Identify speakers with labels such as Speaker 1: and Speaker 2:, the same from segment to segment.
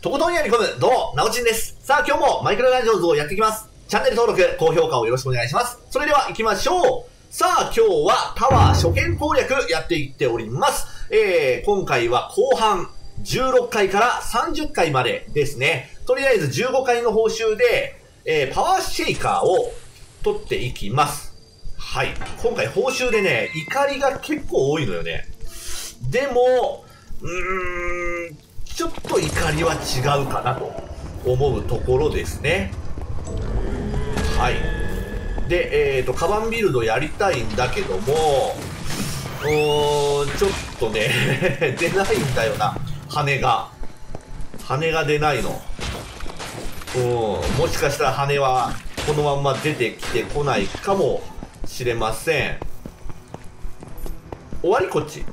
Speaker 1: とことんやり込む、どう？も、なおちんです。さあ、今日もマイクロラジオズをやっていきます。チャンネル登録、高評価をよろしくお願いします。それでは行きましょう。さあ、今日はタワー初見攻略やっていっております。えー、今回は後半16回から30回までですね。とりあえず15回の報酬で、えー、パワーシェイカーを取っていきます。はい。今回報酬でね、怒りが結構多いのよね。でも、うーん、ちょっと怒りは違うかなと思うところですね。はい。で、えっ、ー、と、カバンビルドやりたいんだけども、うーん、ちょっとね、出ないんだよな、羽が。羽が出ないの。うん、もしかしたら羽はこのまんま出てきてこないかもしれません。終わりこっち。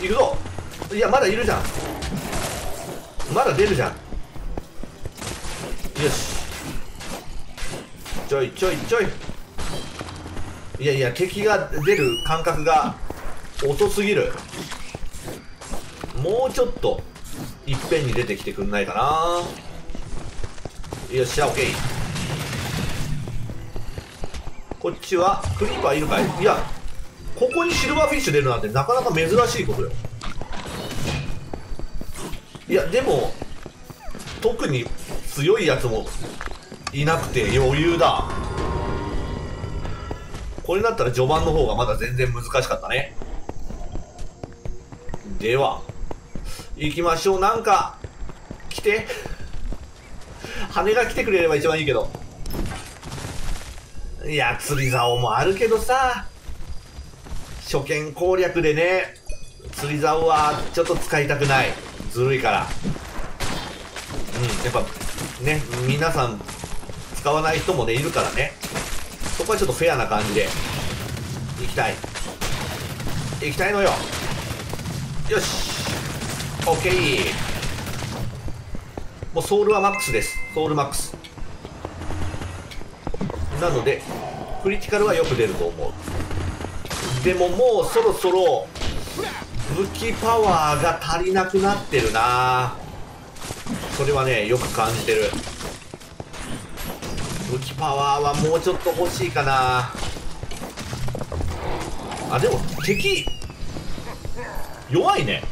Speaker 1: 行くぞ。いや、まだいるじゃん。まだ出るじゃん。よし。ちょいちょいちょい。いやいや、敵が出る感覚が遅すぎる。もうちょっと、いっぺんに出てきてくんないかな。よっしゃ、オッケー。こっちは、クリーパーいるかい？いや、ここにシルバーフィッシュ出るなんてなかなか珍しいことよ。いや、でも、特に強いやつもいなくて余裕だ。これだったら序盤の方がまだ全然難しかったね。では、行きましょう。なんか、来て。羽が来てくれれば一番いいけど。いや、釣り竿もあるけどさ。初見攻略でね、釣り竿はちょっと使いたくない。ずるいから。うん、やっぱ、ね、皆さん使わない人もね、いるからね。そこはちょっとフェアな感じで、行きたい。行きたいのよ。よし。オッケー。もうソウルはマックスです。ソウルマックス。なので、クリティカルはよく出ると思う。でももうそろそろ、武器パワーが足りなくなってるなそれはね、よく感じてる。武器パワーはもうちょっと欲しいかなあ、でも敵、弱いね。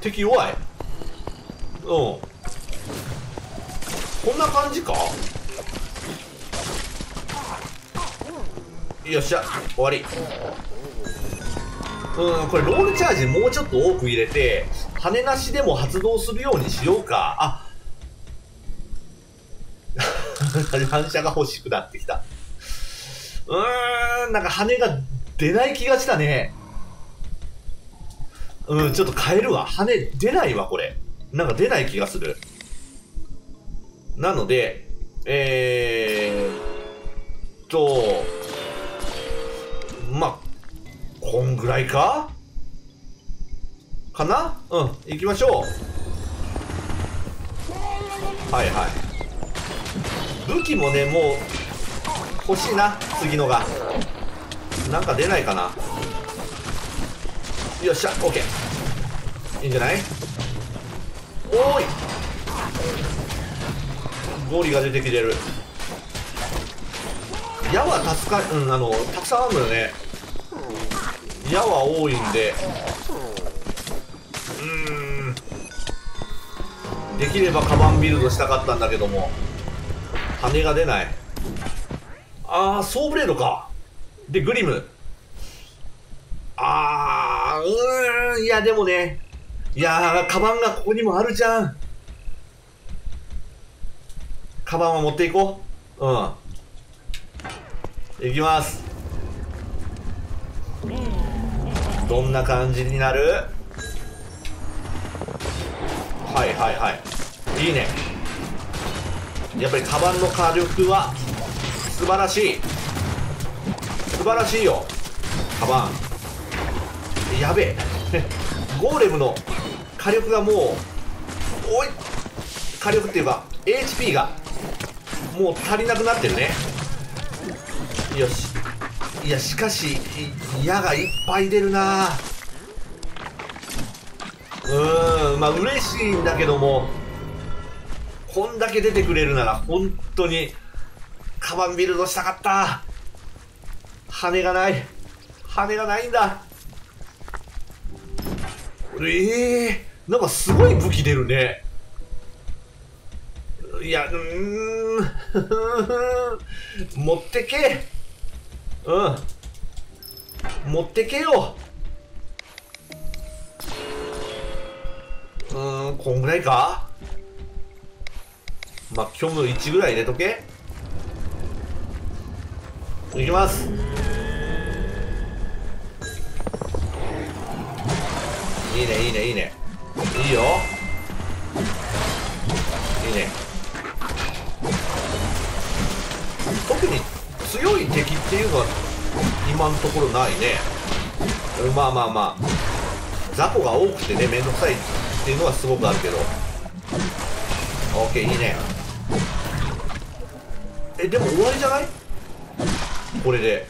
Speaker 1: 敵弱い。うん。こんな感じか？よっしゃ、終わり。うん、これロールチャージもうちょっと多く入れて、羽なしでも発動するようにしようか。あ 反射が欲しくなってきた。うーん、なんか羽が出ない気がしたね。うん、ちょっと変えるわ。羽出ないわ、これ。なんか出ない気がする。なので、えーと、まあ、こんぐらいか？かな？うん、行きましょう。はいはい。武器もね、もう、欲しいな、次のが。なんか出ないかな？よっしゃ、オッケー。いいんじゃない？おーいゴリが出てきてる。矢は助かるうん、あの、たくさんあるのよね。矢は多いんで、うん、できればカバンビルドしたかったんだけども、羽が出ない。あー、ソーブレードか。で、グリム。あー、うん、いや、でもね、いやー、カバンがここにもあるじゃん。カバンは持っていこう。うん。いきます。どんな感じになる？はいはいはい。いいね。やっぱりカバンの火力は素晴らしい。素晴らしいよ。カバン。やべえ。ゴーレムの火力がもうおい。火力っていうか HP がもう足りなくなってるね。よし。いやしかし矢がいっぱい出るな。ーんまあ嬉しいんだけどもこんだけ出てくれるなら本当にカバンビルドしたかった。羽がない。羽がないんだ。ええー、なんかすごい武器出るね。いやうん。持ってけ。うん。持ってけよ。うんこんぐらいか。まあ虚無1ぐらい入れとけ。いきます。いいねいいねいいね。いいよ。いいね。特に強い敵っていうのは今のところないね。まあまあまあ。雑魚が多くてねめんどくさいっていうのはすごくあるけど。OK いいね。えでも終わりじゃない？これで。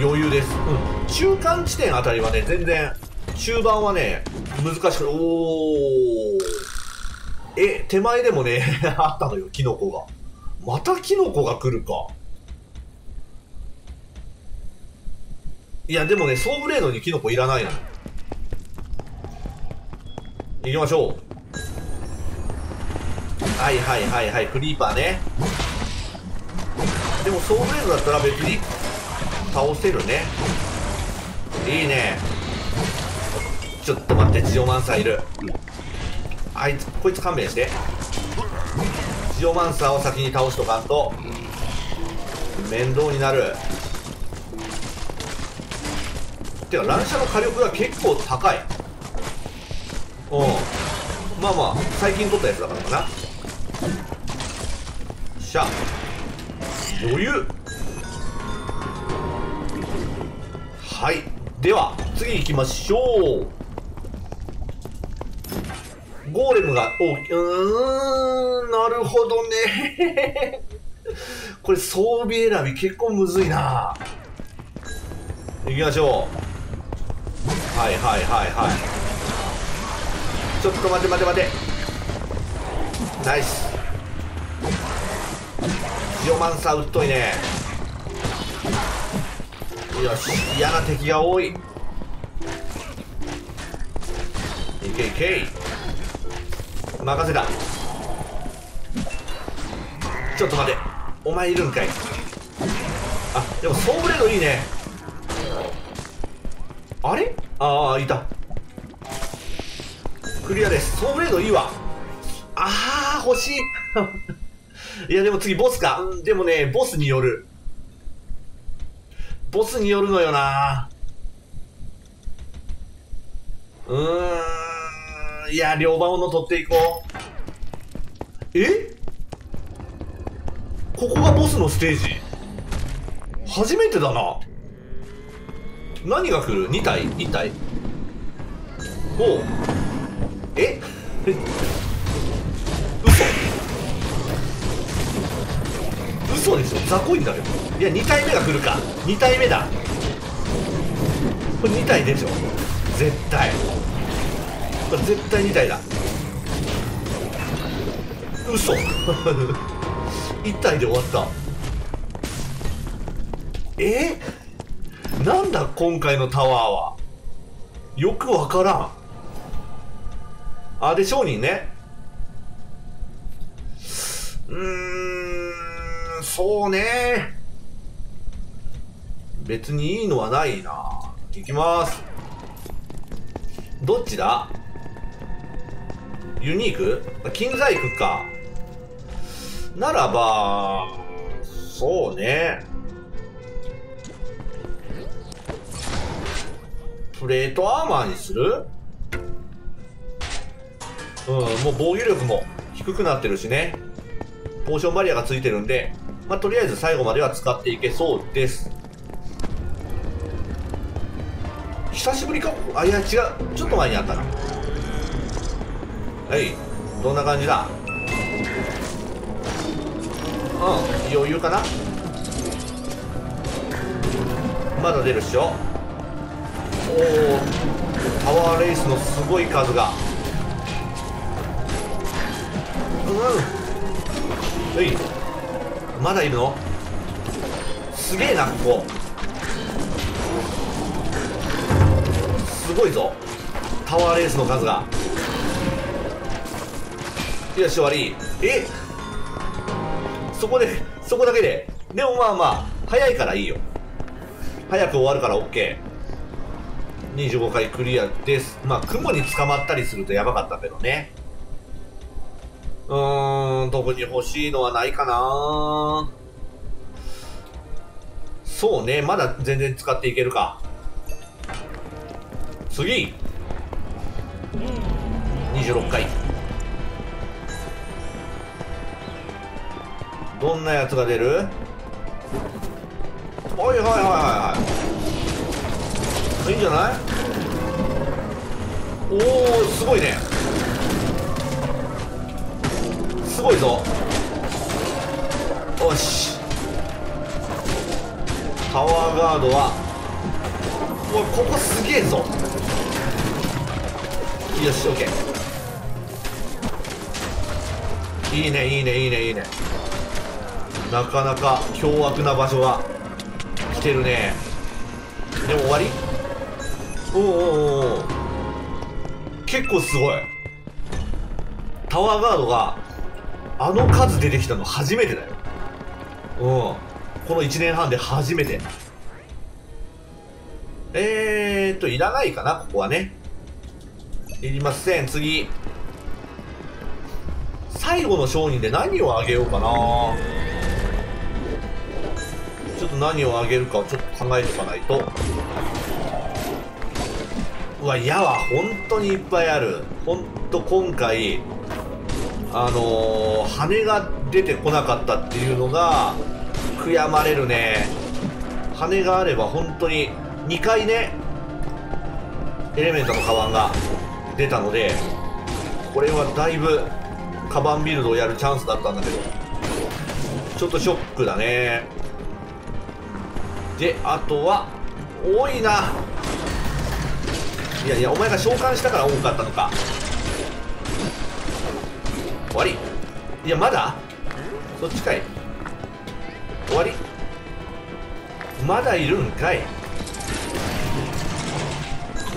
Speaker 1: 余裕です。うん。中間地点あたりはね全然中盤はね難しくおおえ手前でもね あったのよキノコが。またキノコが来るか。いやでもねソーブレードにキノコいらないの行きましょう。はいはいはいはいクリーパーね。でもソーブレードだったら別に倒せるね。いいね。ちょっと待ってジオマンサーいる。あいつこいつ勘弁して。ジオマンサーを先に倒しとかんと面倒になる。てか乱射の火力が結構高い。うん。まあまあ最近取ったやつだからかな。しゃ余裕。はい。では次行きましょう。ゴーレムがおうーんなるほどね。これ装備選び結構むずいな。行きましょう。はいはいはいはい。ちょっと待て待て待て。ナイス。ジオマンサーうっといね。よし嫌な敵が多い。いけいけ任せた。ちょっと待て。お前いるんかい。あでもソーブレードいいね。あれ？ああいた。クリアです。ソーブレードいいわ。ああ欲しい。いやでも次ボスか、でもねボスによる。ボスによるのよな。うーん。いや両番の取っていこう。え？ここがボスのステージ？初めてだな。何が来る ?2 体 ?1 体？おう。え？嘘。嘘でしょ？雑魚いんだけど。いや2体目が来るか。2体目だ。これ2体でしょ？絶対。これ絶対2体だ嘘。1体で終わった。え？なんだ今回のタワーは？よくわからん。あで商人ね。うーんそうね。別にいいのはないな。いきます。どっちだ？ユニーク？金細工かならばそうねプレートアーマーにする？うん、もう防御力も低くなってるしね。ポーションバリアがついてるんで、まあ、とりあえず最後までは使っていけそうです。久しぶりか？あ、いや違う。ちょっと前にあったな。はい。どんな感じだ？うん、余裕かな？まだ出るっしょ？おおタワーレースのすごい数が。うん。はい。まだいるの？すげえなここ。すごいぞ。タワーレースの数が。よし終わりえ？そこでそこだけで？でもまあまあ早いからいいよ。早く終わるから OK25 回クリアです。まあ雲に捕まったりするとやばかったけどね。うーん特に欲しいのはないかな。そうねまだ全然使っていけるか。次。26回。どんなやつが出る？はいはいはいはいはい。いいんじゃない？おおすごいね。すごいぞ。よし。タワーガードは。おいここすげえぞ。よし OK いいねいいねいいねいいね。なかなか凶悪な場所が来てるね。でも終わり？おおおお結構すごい。タワーガードがあの数出てきたの初めてだよ。うん。この1年半で初めて。えーっといらないかな？ここはね。いりません。次。最後の商人で何をあげようかな？ちょっと何をあげるかをちょっと考えておかないと。うわ矢は本当にいっぱいある。本当今回あのー、羽が出てこなかったっていうのが悔やまれるね。羽があれば本当に2回ねエレメントのカバンが出たのでこれはだいぶカバンビルドをやるチャンスだったんだけどちょっとショックだね。であとは多いな。いやいやお前が召喚したから多かったのか。終わり。いやまだ？そっちかい。終わり。まだいるんかい。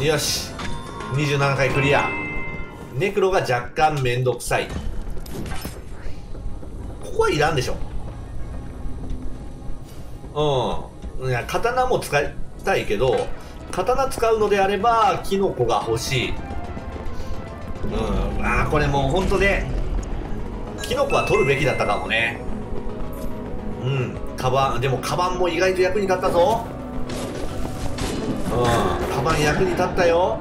Speaker 1: よし。27回クリア。ネクロが若干めんどくさい。ここはいらんでしょ。うん。いや刀も使いたいけど刀使うのであればキノコが欲しい。うん。ああこれもうほんとねキノコは取るべきだったかもね。うん。カバンでもカバンも意外と役に立ったぞ。うん。カバン役に立ったよ。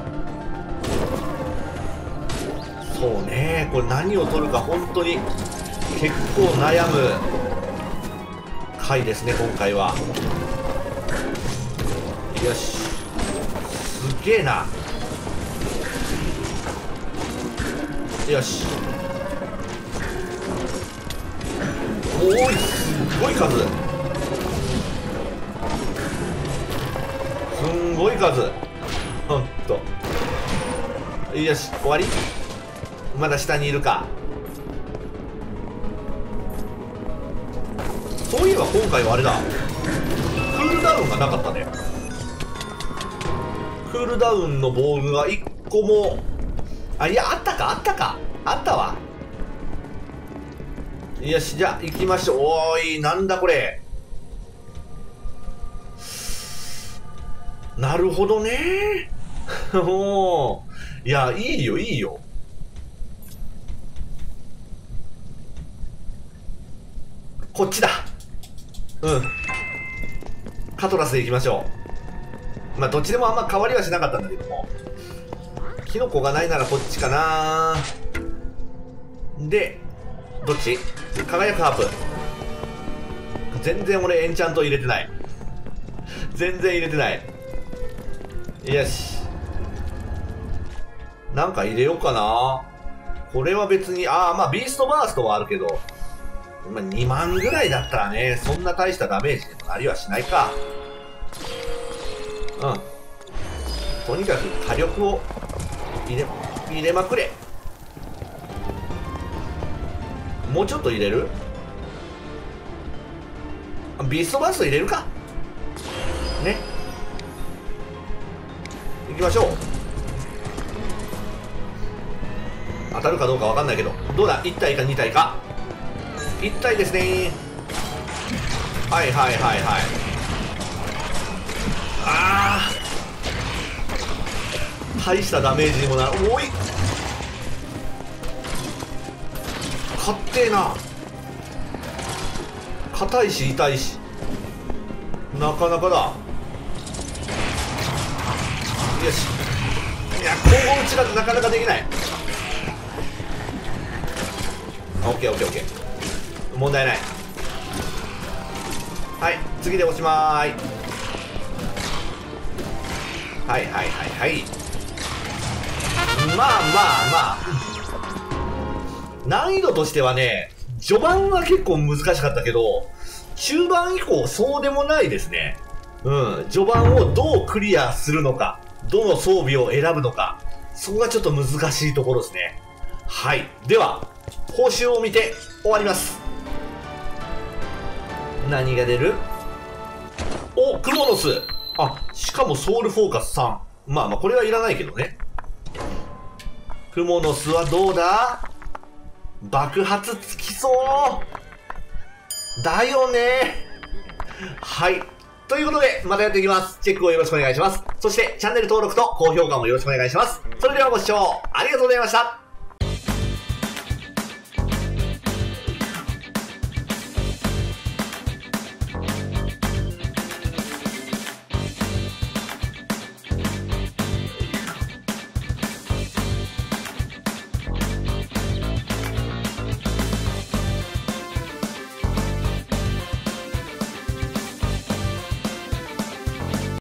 Speaker 1: そうね。これ何を取るか本当に結構悩む回ですね今回は。よし。すげえな。よし。おいすごい数。すんごい数。ほんと。よし終わり？まだ下にいるか。そういえば今回はあれだ。クールダウンがなかったね。クールダウンの防具が1個もあいやあったか？あったか？あったわ。よしじゃあ行きましょう。おーいなんだこれ？なるほどね。おいやいいよいいよ。こっちだ。うん。カトラスで行きましょう。まあどっちでもあんま変わりはしなかったんだけども。キノコがないならこっちかな。でどっち？輝くハープ。全然俺エンチャント入れてない。全然入れてない。よし。なんか入れようかな。これは別にああまあビーストバーストはあるけど。ま、2万ぐらいだったらね、そんな大したダメージにもなりはしないか。うん。とにかく火力を入れ入れまくれ。もうちょっと入れる？ビーストバースト入れるか。ね。行きましょう。当たるかどうかわかんないけど。どうだ？1体か2体か。1体ですね。はいはいはいはい。ああ大したダメージにもなる。おい。勝ってえな。硬いし痛いし。なかなかだ。よし。いや交互打ちがなかなかできない。オッケーオッケーオッケー。問題ない。はい次で落ちまーい。はいはいはいはい。まあまあまあ。難易度としてはね序盤は結構難しかったけど中盤以降そうでもないですね。うん。序盤をどうクリアするのかどの装備を選ぶのかそこがちょっと難しいところですね。はい。では報酬を見て終わります。何が出る？おクロノスあしかもソウルフォーカス3まあまあこれはいらないけどねクモの巣はどうだ？爆発つきそうだよねはい。ということで、またやっていきます。チェックをよろしくお願いします。そして、チャンネル登録と高評価もよろしくお願いします。それではご視聴ありがとうございました。